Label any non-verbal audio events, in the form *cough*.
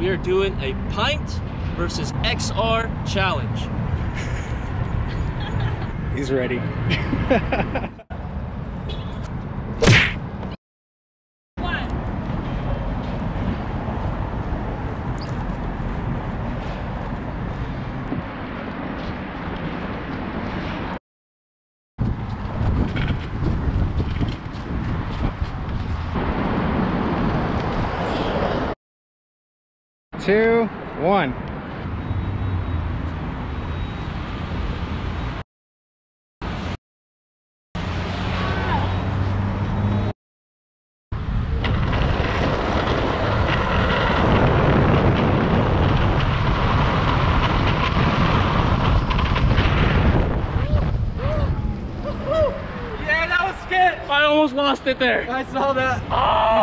we are doing a pint versus XR challenge. He's ready. *laughs* Two, one. Yeah, that was sketch. I almost lost it there. I saw that. Oh!